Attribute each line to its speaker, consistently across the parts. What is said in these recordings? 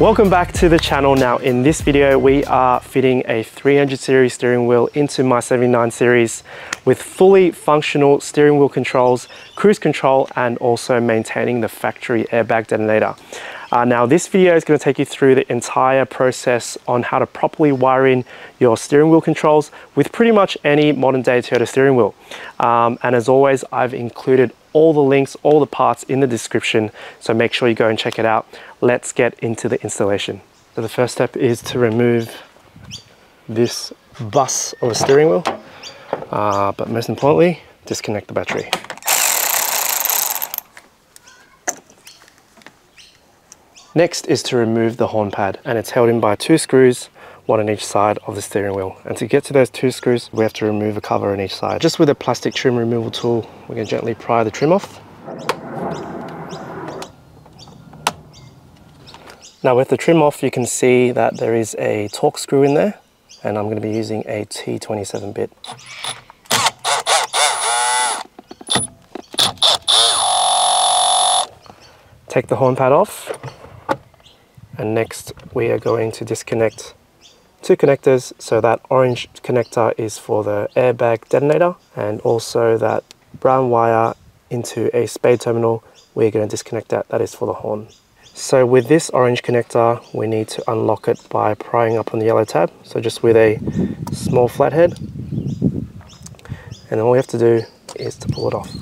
Speaker 1: Welcome back to the channel. Now in this video we are fitting a 300 series steering wheel into my 79 series with fully functional steering wheel controls, cruise control and also maintaining the factory airbag detonator. Uh, now this video is going to take you through the entire process on how to properly wire in your steering wheel controls with pretty much any modern day Toyota steering wheel. Um, and as always, I've included all the links, all the parts in the description, so make sure you go and check it out. Let's get into the installation. So the first step is to remove this bus of a steering wheel, uh, but most importantly, disconnect the battery. Next is to remove the horn pad and it's held in by two screws, one on each side of the steering wheel. And to get to those two screws, we have to remove a cover on each side. Just with a plastic trim removal tool, we can gently pry the trim off. Now with the trim off, you can see that there is a Torx screw in there and I'm going to be using a T27 bit. Take the horn pad off and next we are going to disconnect two connectors so that orange connector is for the airbag detonator and also that brown wire into a spade terminal we're going to disconnect that that is for the horn. So with this orange connector we need to unlock it by prying up on the yellow tab so just with a small flathead. And all we have to do is to pull it off.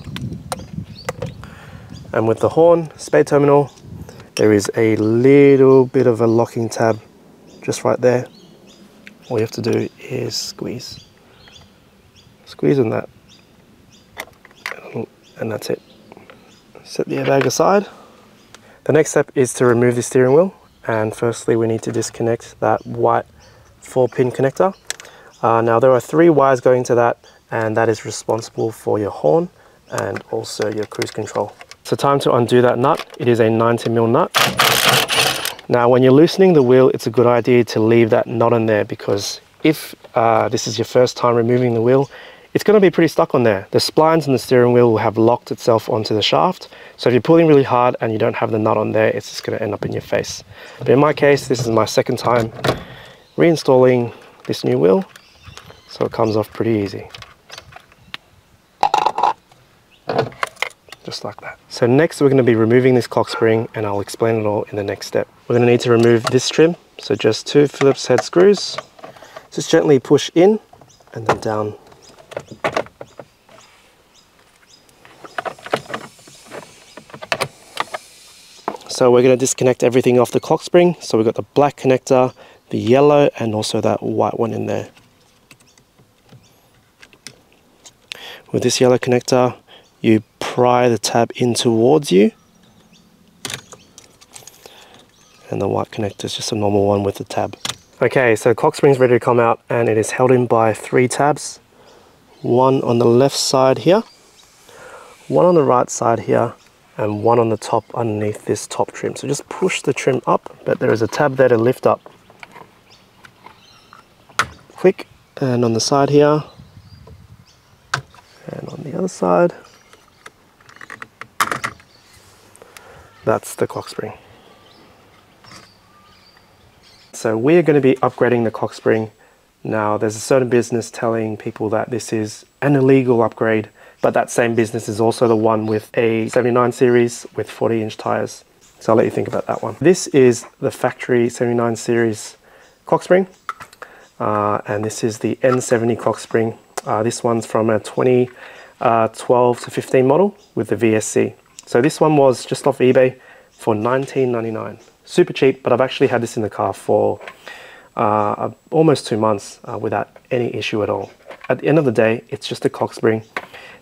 Speaker 1: And with the horn spade terminal there is a little bit of a locking tab just right there. All you have to do is squeeze. Squeeze on that. And that's it. Set the airbag aside. The next step is to remove the steering wheel. And firstly, we need to disconnect that white four pin connector. Uh, now there are three wires going to that and that is responsible for your horn and also your cruise control. So time to undo that nut. It is a 90 mil nut. Now when you're loosening the wheel, it's a good idea to leave that knot in there because if uh, this is your first time removing the wheel, it's going to be pretty stuck on there. The splines in the steering wheel will have locked itself onto the shaft. So if you're pulling really hard and you don't have the nut on there, it's just going to end up in your face. But in my case, this is my second time reinstalling this new wheel. So it comes off pretty easy. Just like that. So next we're going to be removing this clock spring and I'll explain it all in the next step. We're going to need to remove this trim. So just two Phillips head screws. Just gently push in and then down. So we're going to disconnect everything off the clock spring. So we've got the black connector, the yellow and also that white one in there. With this yellow connector, you pry the tab in towards you and the white connector is just a normal one with the tab. Okay, so clock spring's ready to come out and it is held in by three tabs. One on the left side here, one on the right side here, and one on the top underneath this top trim. So just push the trim up, but there is a tab there to lift up. Quick, and on the side here, and on the other side. That's the clock spring. So we're going to be upgrading the clock spring. Now there's a certain business telling people that this is an illegal upgrade, but that same business is also the one with a 79 series with 40 inch tires. So I'll let you think about that one. This is the factory 79 series clock spring. Uh, and this is the N70 clock spring. Uh, this one's from a 2012 uh, to 15 model with the VSC. So this one was just off eBay for 19.99. Super cheap, but I've actually had this in the car for uh, almost two months uh, without any issue at all. At the end of the day, it's just a clock spring.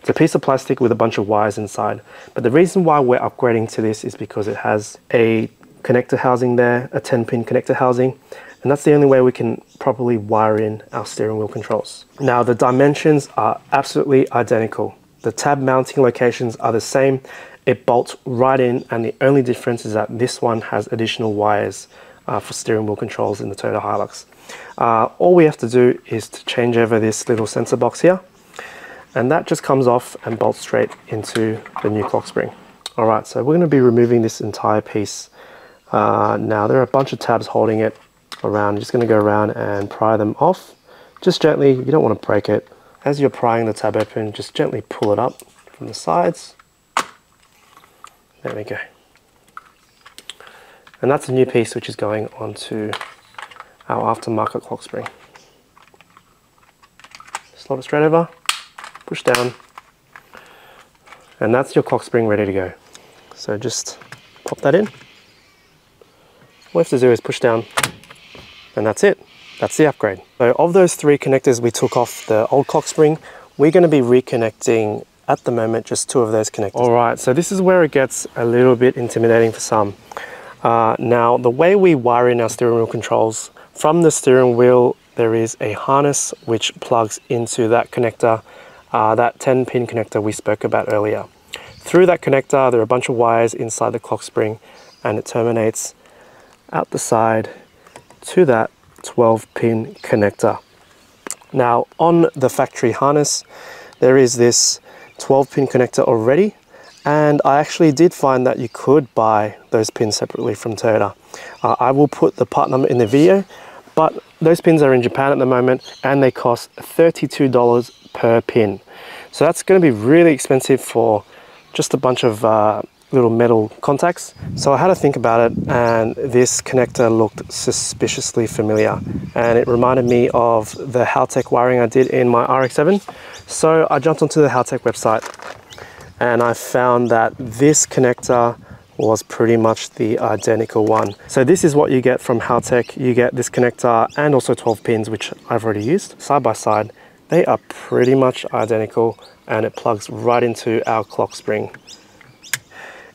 Speaker 1: It's a piece of plastic with a bunch of wires inside. But the reason why we're upgrading to this is because it has a connector housing there, a 10 pin connector housing, and that's the only way we can properly wire in our steering wheel controls. Now the dimensions are absolutely identical. The tab mounting locations are the same it bolts right in and the only difference is that this one has additional wires uh, for steering wheel controls in the Toyota Hilux. Uh, all we have to do is to change over this little sensor box here and that just comes off and bolts straight into the new clock spring. Alright, so we're going to be removing this entire piece Uh, now there are a bunch of tabs holding it around. I'm just going to go around and pry them off. Just gently, you don't want to break it. As you're prying the tab open, just gently pull it up from the sides. There we go. And that's a new piece which is going onto our aftermarket clock spring. Slot it straight over, push down, and that's your clock spring ready to go. So just pop that in. All we have to do is push down, and that's it. That's the upgrade. So of those three connectors we took off the old clock spring, we're going to be reconnecting at the moment just two of those connectors. All right, so this is where it gets a little bit intimidating for some. Uh, now, the way we wire in our steering wheel controls, from the steering wheel, there is a harness which plugs into that connector, uh, that 10 pin connector we spoke about earlier. Through that connector, there are a bunch of wires inside the clock spring and it terminates out the side to that 12 pin connector. Now on the factory harness, there is this 12 pin connector already and I actually did find that you could buy those pins separately from Toyota. Uh, I will put the part number in the video, but those pins are in Japan at the moment and they cost $32 per pin. So that's going to be really expensive for just a bunch of uh, little metal contacts. So I had to think about it and this connector looked suspiciously familiar and it reminded me of the Haltech wiring I did in my RX-7. So I jumped onto the Haltech website and I found that this connector was pretty much the identical one. So this is what you get from Haltech. You get this connector and also 12 pins, which I've already used. Side by side, they are pretty much identical and it plugs right into our clock spring.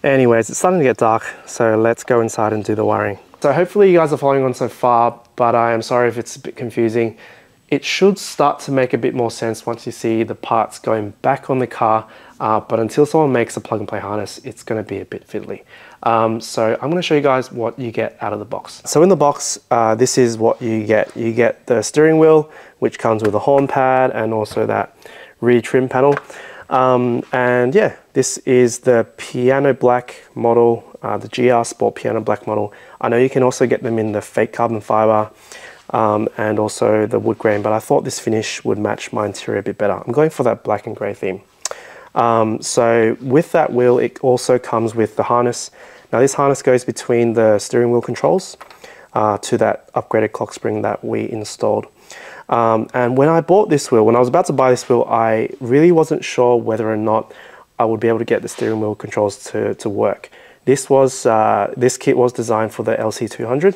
Speaker 1: Anyways, it's starting to get dark, so let's go inside and do the wiring. So hopefully you guys are following on so far, but I am sorry if it's a bit confusing. It should start to make a bit more sense once you see the parts going back on the car, uh, but until someone makes a plug and play harness, it's gonna be a bit fiddly. Um, so I'm gonna show you guys what you get out of the box. So in the box, uh, this is what you get. You get the steering wheel, which comes with a horn pad and also that rear trim panel. Um, and yeah, this is the piano black model, uh, the GR Sport piano black model. I know you can also get them in the fake carbon fiber, um, and also the wood grain, but I thought this finish would match my interior a bit better. I'm going for that black and grey theme. Um, so with that wheel, it also comes with the harness. Now this harness goes between the steering wheel controls uh, to that upgraded clock spring that we installed. Um, and when I bought this wheel, when I was about to buy this wheel, I really wasn't sure whether or not I would be able to get the steering wheel controls to, to work. This was uh, this kit was designed for the LC200.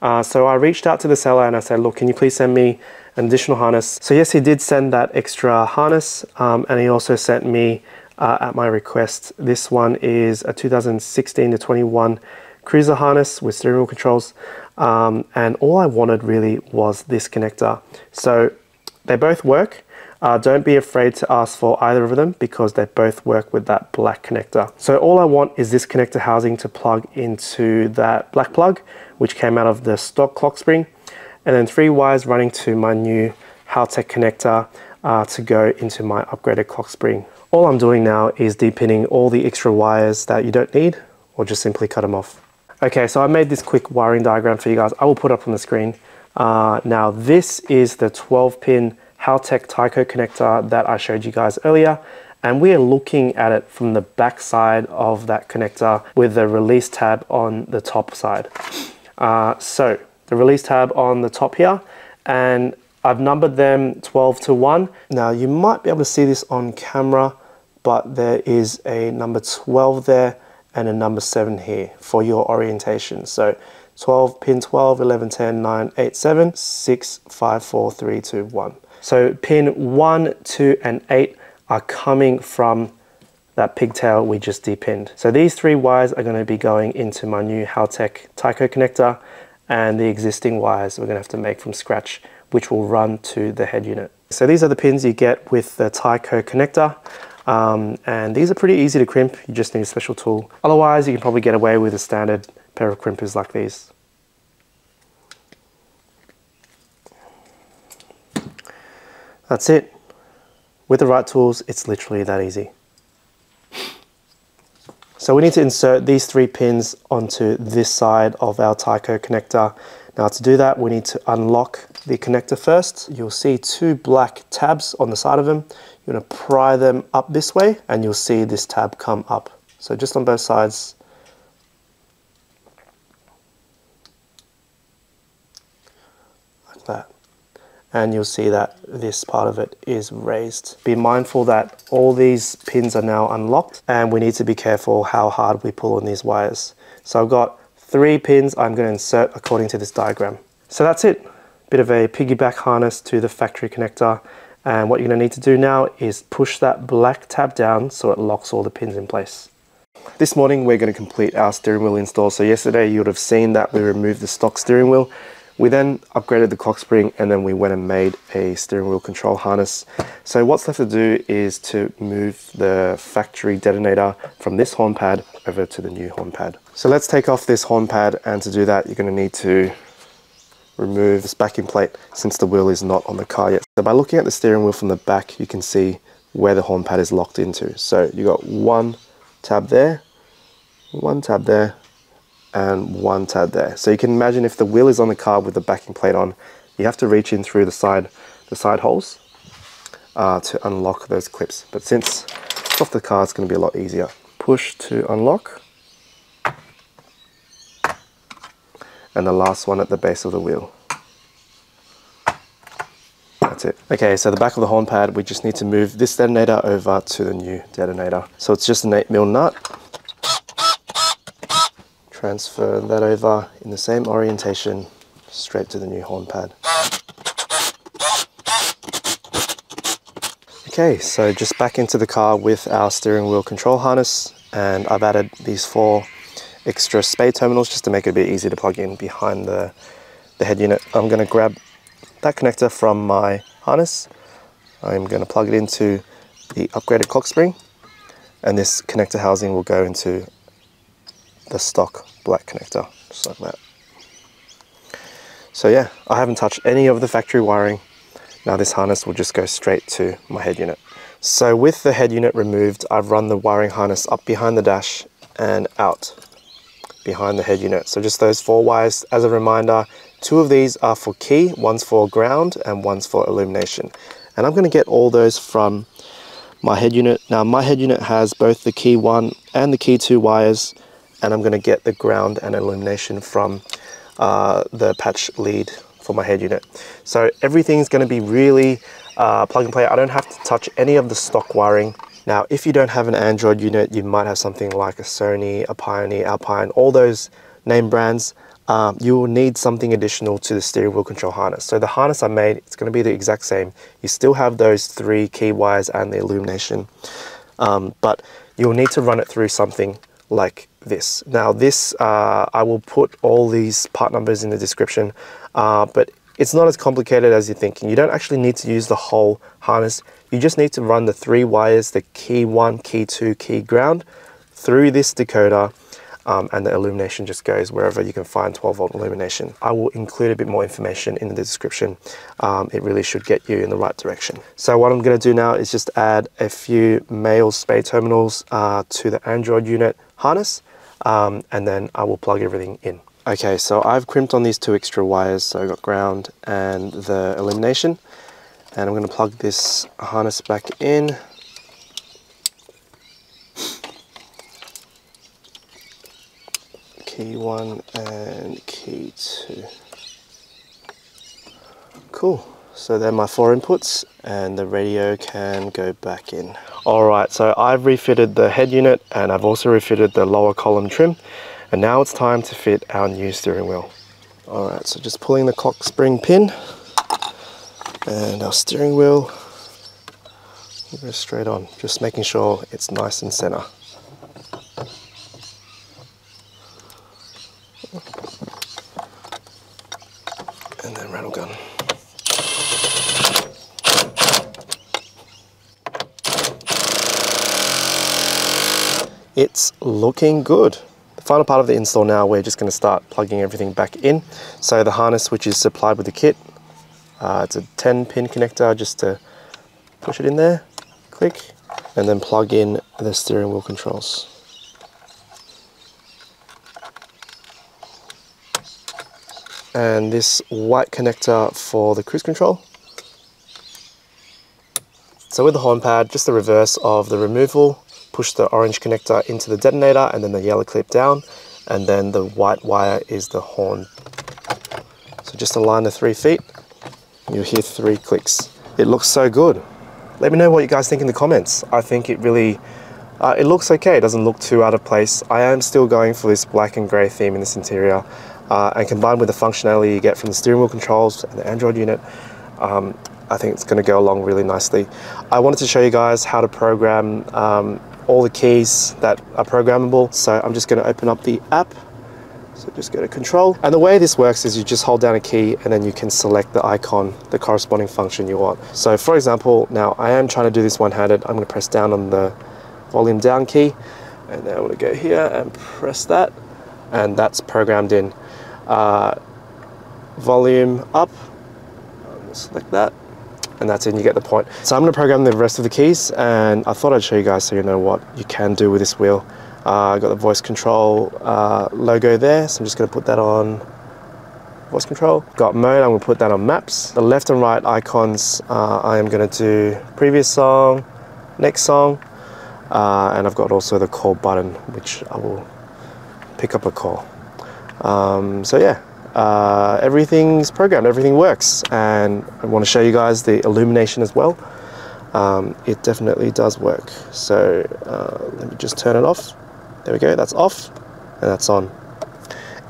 Speaker 1: Uh, so I reached out to the seller and I said, look, can you please send me an additional harness? So yes, he did send that extra harness um, and he also sent me uh, at my request. This one is a 2016 to 21 cruiser harness with steering wheel controls. Um, and all I wanted really was this connector. So they both work. Uh, don't be afraid to ask for either of them because they both work with that black connector. So all I want is this connector housing to plug into that black plug, which came out of the stock clock spring, and then three wires running to my new Haltech connector uh, to go into my upgraded clock spring. All I'm doing now is depinning all the extra wires that you don't need or just simply cut them off. Okay, so I made this quick wiring diagram for you guys. I will put up on the screen. Uh, now this is the 12 pin Haltech Tyco connector that I showed you guys earlier. And we are looking at it from the back side of that connector with the release tab on the top side. Uh, so the release tab on the top here, and I've numbered them 12 to 1. Now you might be able to see this on camera, but there is a number 12 there and a number 7 here for your orientation. So 12, pin 12, 11, 10, 9, 8, 7, 6, 5, 4, 3, 2, 1. So pin 1, 2 and 8 are coming from that pigtail we just depinned. So these three wires are going to be going into my new Haltech Tyco connector and the existing wires we're going to have to make from scratch which will run to the head unit. So these are the pins you get with the Tyco connector. Um, and these are pretty easy to crimp, you just need a special tool. Otherwise, you can probably get away with a standard pair of crimpers like these. That's it. With the right tools, it's literally that easy. So we need to insert these three pins onto this side of our Tyco connector. Now to do that, we need to unlock the connector first. You'll see two black tabs on the side of them. You're gonna pry them up this way and you'll see this tab come up. So just on both sides, like that and you'll see that this part of it is raised. Be mindful that all these pins are now unlocked and we need to be careful how hard we pull on these wires. So I've got three pins I'm going to insert according to this diagram. So that's it. Bit of a piggyback harness to the factory connector and what you're going to need to do now is push that black tab down so it locks all the pins in place. This morning we're going to complete our steering wheel install. So yesterday you would have seen that we removed the stock steering wheel we then upgraded the clock spring and then we went and made a steering wheel control harness. So what's left to do is to move the factory detonator from this horn pad over to the new horn pad. So let's take off this horn pad and to do that you're going to need to remove this backing plate since the wheel is not on the car yet. So by looking at the steering wheel from the back you can see where the horn pad is locked into. So you got one tab there, one tab there, and one tab there. So you can imagine if the wheel is on the car with the backing plate on, you have to reach in through the side, the side holes uh, to unlock those clips. But since it's off the car, it's going to be a lot easier. Push to unlock. And the last one at the base of the wheel. That's it. Okay, so the back of the horn pad, we just need to move this detonator over to the new detonator. So it's just an 8 mil nut transfer that over in the same orientation straight to the new horn pad. Okay, so just back into the car with our steering wheel control harness and I've added these four extra spade terminals just to make it a bit easier to plug in behind the, the head unit. I'm going to grab that connector from my harness. I'm going to plug it into the upgraded clock spring and this connector housing will go into the stock black connector, just like that. So yeah, I haven't touched any of the factory wiring. Now this harness will just go straight to my head unit. So with the head unit removed, I've run the wiring harness up behind the dash and out behind the head unit. So just those four wires. As a reminder, two of these are for key, one's for ground and one's for illumination. And I'm gonna get all those from my head unit. Now my head unit has both the key one and the key two wires and I'm going to get the ground and illumination from uh, the patch lead for my head unit. So everything's going to be really uh, plug and play. I don't have to touch any of the stock wiring. Now, if you don't have an Android unit, you might have something like a Sony, a Pioneer, Alpine, all those name brands. Um, you will need something additional to the steering wheel control harness. So the harness I made, it's going to be the exact same. You still have those three key wires and the illumination, um, but you'll need to run it through something like this. Now this, uh, I will put all these part numbers in the description, uh, but it's not as complicated as you're thinking. You don't actually need to use the whole harness. You just need to run the three wires, the key one, key two, key ground, through this decoder, um, and the illumination just goes wherever you can find 12 volt illumination. I will include a bit more information in the description. Um, it really should get you in the right direction. So what I'm going to do now is just add a few male spade terminals uh, to the Android unit harness um, and then I will plug everything in. Okay, so I've crimped on these two extra wires, so I've got ground and the illumination, and I'm going to plug this harness back in. Key one and key two. Cool. So they're my four inputs and the radio can go back in. All right, so I've refitted the head unit and I've also refitted the lower column trim. And now it's time to fit our new steering wheel. All right, so just pulling the clock spring pin and our steering wheel go straight on, just making sure it's nice and center. it's looking good. The final part of the install now, we're just gonna start plugging everything back in. So the harness, which is supplied with the kit, uh, it's a 10 pin connector just to push it in there, click, and then plug in the steering wheel controls. And this white connector for the cruise control. So with the horn pad, just the reverse of the removal push the orange connector into the detonator and then the yellow clip down, and then the white wire is the horn. So just align the three feet, you'll hear three clicks. It looks so good. Let me know what you guys think in the comments. I think it really, uh, it looks okay. It doesn't look too out of place. I am still going for this black and gray theme in this interior. Uh, and combined with the functionality you get from the steering wheel controls and the Android unit, um, I think it's going to go along really nicely. I wanted to show you guys how to program um, all the keys that are programmable. So I'm just going to open up the app. So just go to control. And the way this works is you just hold down a key and then you can select the icon, the corresponding function you want. So for example, now I am trying to do this one-handed. I'm going to press down on the volume down key and then I'm to go here and press that and that's programmed in. Uh, volume up, select that and that's it, and you get the point. So I'm gonna program the rest of the keys, and I thought I'd show you guys so you know what you can do with this wheel. Uh, I got the voice control uh, logo there, so I'm just gonna put that on voice control. Got mode, I'm gonna put that on maps. The left and right icons, uh, I am gonna do previous song, next song, uh, and I've got also the call button, which I will pick up a call. Um, so yeah, uh, everything's programmed, everything works. And I want to show you guys the illumination as well. Um, it definitely does work. So uh, let me just turn it off. There we go, that's off and that's on.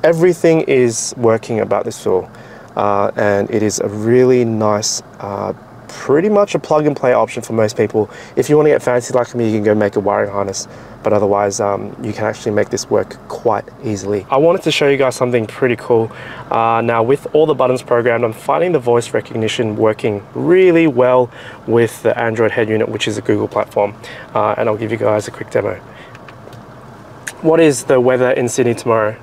Speaker 1: Everything is working about this tool uh, and it is a really nice uh, pretty much a plug and play option for most people. If you want to get fancy like me, you can go make a wiring harness, but otherwise um, you can actually make this work quite easily. I wanted to show you guys something pretty cool. Uh, now with all the buttons programmed, I'm finding the voice recognition working really well with the Android head unit, which is a Google platform. Uh, and I'll give you guys a quick demo. What is the weather in Sydney tomorrow?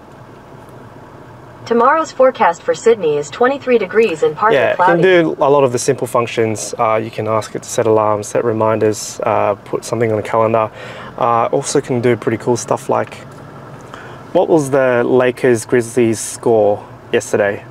Speaker 2: Tomorrow's forecast for Sydney is 23 degrees and partly
Speaker 1: yeah,
Speaker 2: cloudy.
Speaker 1: you can do a lot of the simple functions. Uh, you can ask it to set alarms, set reminders, uh, put something on a calendar. Uh, also can do pretty cool stuff like, what was the Lakers Grizzlies score yesterday?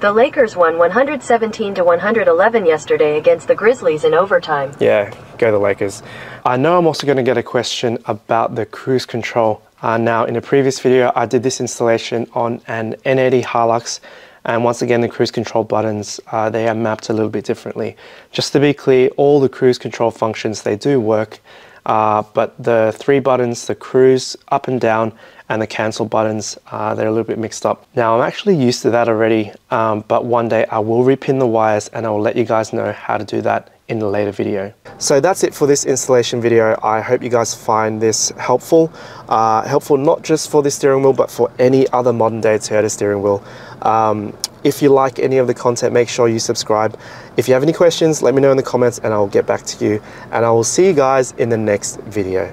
Speaker 2: The Lakers won 117 to 111 yesterday against the Grizzlies in overtime.
Speaker 1: Yeah, go the Lakers. I know I'm also going to get a question about the cruise control uh, now in a previous video I did this installation on an N80 Hilux and once again the cruise control buttons uh, they are mapped a little bit differently. Just to be clear all the cruise control functions they do work uh, but the three buttons, the cruise, up and down, and the cancel buttons, uh, they're a little bit mixed up. Now I'm actually used to that already, um, but one day I will repin the wires and I will let you guys know how to do that in a later video. So that's it for this installation video. I hope you guys find this helpful. Uh, helpful not just for this steering wheel, but for any other modern day Toyota steering wheel. Um, if you like any of the content, make sure you subscribe. If you have any questions, let me know in the comments and I'll get back to you. And I will see you guys in the next video.